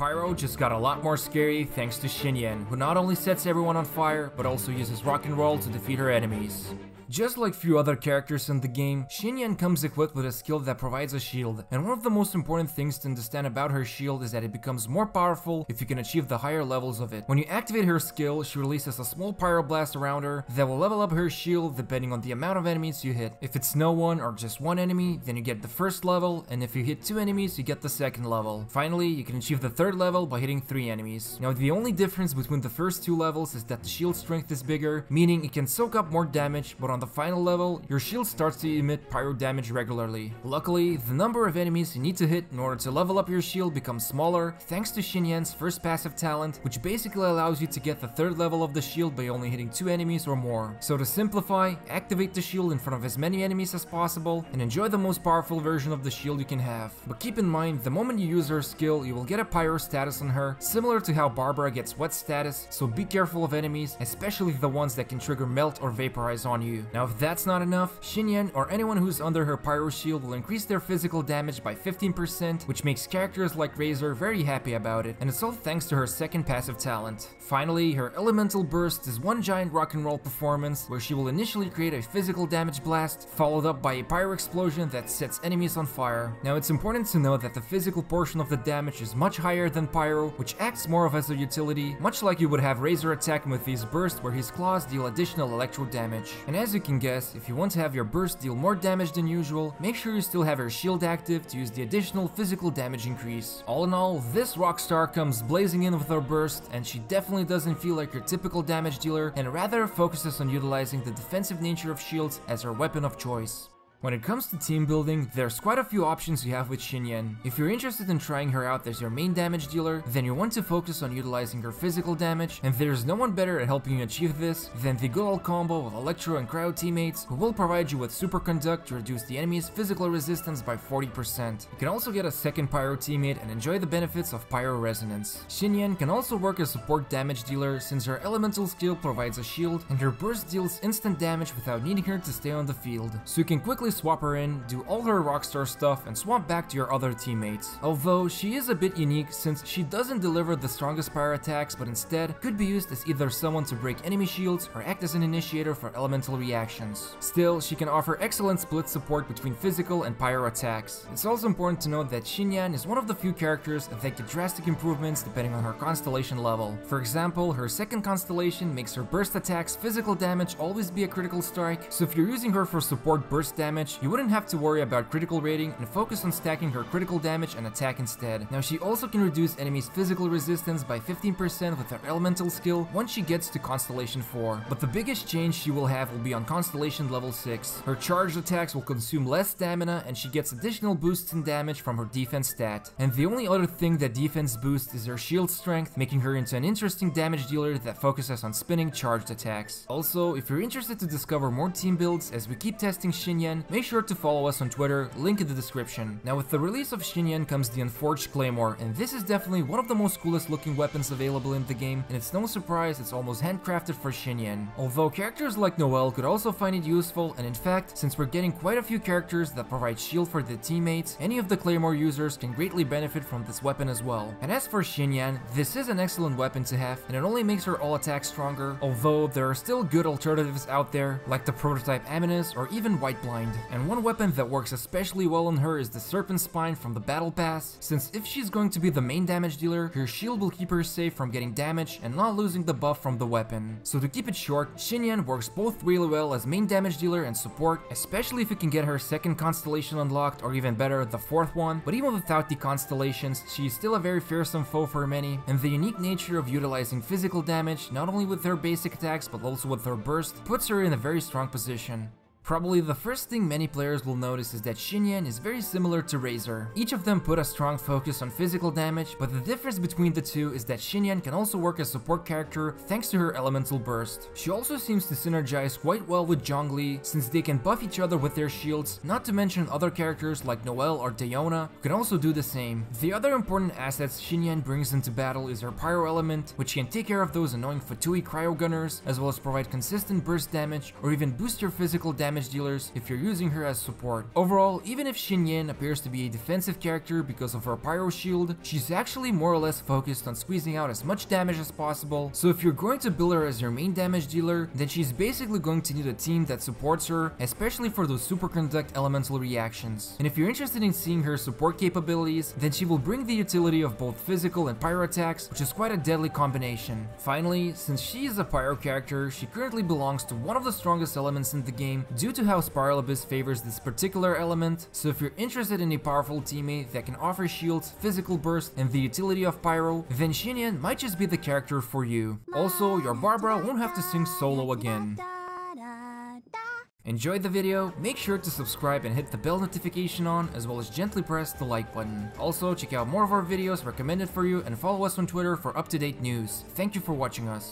Pyro just got a lot more scary thanks to Xinyan, who not only sets everyone on fire, but also uses rock and roll to defeat her enemies. Just like few other characters in the game, Xinyan comes equipped with a skill that provides a shield, and one of the most important things to understand about her shield is that it becomes more powerful if you can achieve the higher levels of it. When you activate her skill, she releases a small pyroblast around her that will level up her shield depending on the amount of enemies you hit. If it's no one or just one enemy, then you get the first level, and if you hit two enemies, you get the second level. Finally, you can achieve the third level by hitting three enemies. Now, the only difference between the first two levels is that the shield strength is bigger, meaning it can soak up more damage, but on the final level, your shield starts to emit pyro damage regularly. Luckily, the number of enemies you need to hit in order to level up your shield becomes smaller thanks to Xinyan's first passive talent, which basically allows you to get the third level of the shield by only hitting two enemies or more. So to simplify, activate the shield in front of as many enemies as possible and enjoy the most powerful version of the shield you can have. But keep in mind, the moment you use her skill, you will get a pyro status on her, similar to how Barbara gets wet status, so be careful of enemies, especially the ones that can trigger melt or vaporize on you. Now if that's not enough, Xinyan or anyone who's under her pyro shield will increase their physical damage by 15%, which makes characters like Razor very happy about it, and it's all thanks to her second passive talent. Finally, her elemental burst is one giant rock and roll performance where she will initially create a physical damage blast, followed up by a pyro explosion that sets enemies on fire. Now it's important to know that the physical portion of the damage is much higher than pyro, which acts more of as a utility, much like you would have Razor attack with these bursts where his claws deal additional electro damage. And as you can guess, if you want to have your burst deal more damage than usual, make sure you still have your shield active to use the additional physical damage increase. All in all, this rockstar comes blazing in with her burst, and she definitely doesn't feel like your typical damage dealer, and rather focuses on utilizing the defensive nature of shields as her weapon of choice. When it comes to team building, there's quite a few options you have with Xinyan. If you're interested in trying her out as your main damage dealer, then you want to focus on utilizing her physical damage, and there's no one better at helping you achieve this than the good old combo of Electro and Cryo teammates who will provide you with Superconduct to reduce the enemy's physical resistance by 40%. You can also get a second Pyro teammate and enjoy the benefits of Pyro Resonance. Xinyan can also work as a support damage dealer since her elemental skill provides a shield and her burst deals instant damage without needing her to stay on the field. So you can quickly swap her in, do all her Rockstar stuff, and swap back to your other teammates. Although she is a bit unique since she doesn't deliver the strongest pyro attacks, but instead could be used as either someone to break enemy shields or act as an initiator for elemental reactions. Still, she can offer excellent split support between physical and pyro attacks. It's also important to note that Xinyan is one of the few characters that get drastic improvements depending on her constellation level. For example, her second constellation makes her burst attacks physical damage always be a critical strike, so if you're using her for support burst damage, you wouldn't have to worry about critical rating and focus on stacking her critical damage and attack instead. Now she also can reduce enemies physical resistance by 15% with her elemental skill once she gets to Constellation 4. But the biggest change she will have will be on Constellation level 6. Her charged attacks will consume less stamina and she gets additional boosts in damage from her defense stat. And the only other thing that defense boosts is her shield strength, making her into an interesting damage dealer that focuses on spinning charged attacks. Also, if you're interested to discover more team builds as we keep testing Xinyan, make sure to follow us on Twitter, link in the description. Now with the release of Xinyan comes the Unforged Claymore, and this is definitely one of the most coolest looking weapons available in the game, and it's no surprise it's almost handcrafted for Xinyan. Although characters like Noelle could also find it useful, and in fact, since we're getting quite a few characters that provide shield for their teammates, any of the Claymore users can greatly benefit from this weapon as well. And as for Xinyan, this is an excellent weapon to have, and it only makes her all attacks stronger, although there are still good alternatives out there, like the prototype Aminus or even White Blind. And one weapon that works especially well on her is the Serpent Spine from the Battle Pass, since if she's going to be the main damage dealer, her shield will keep her safe from getting damage and not losing the buff from the weapon. So to keep it short, Xinyan works both really well as main damage dealer and support, especially if you can get her second constellation unlocked or even better, the fourth one, but even without the constellations, she's still a very fearsome foe for many, and the unique nature of utilizing physical damage, not only with her basic attacks but also with her burst, puts her in a very strong position. Probably the first thing many players will notice is that Xinyan is very similar to Razor. Each of them put a strong focus on physical damage, but the difference between the two is that Xinyan can also work as a support character thanks to her elemental burst. She also seems to synergize quite well with Zhongli, since they can buff each other with their shields, not to mention other characters like Noelle or Diona, who can also do the same. The other important assets Xinyan brings into battle is her Pyro element, which can take care of those annoying Fatui cryo gunners, as well as provide consistent burst damage or even boost your physical damage damage dealers if you're using her as support. Overall, even if Xinyan appears to be a defensive character because of her pyro shield, she's actually more or less focused on squeezing out as much damage as possible, so if you're going to build her as your main damage dealer, then she's basically going to need a team that supports her, especially for those superconduct elemental reactions. And if you're interested in seeing her support capabilities, then she will bring the utility of both physical and pyro attacks, which is quite a deadly combination. Finally, since she is a pyro character, she currently belongs to one of the strongest elements in the game due to how Spiral Abyss favors this particular element, so if you're interested in a powerful teammate that can offer shields, physical burst, and the utility of pyro, then Xinyan might just be the character for you. Also, your Barbara won't have to sing solo again. Enjoyed the video? Make sure to subscribe and hit the bell notification on, as well as gently press the like button. Also, check out more of our videos recommended for you and follow us on Twitter for up-to-date news. Thank you for watching us.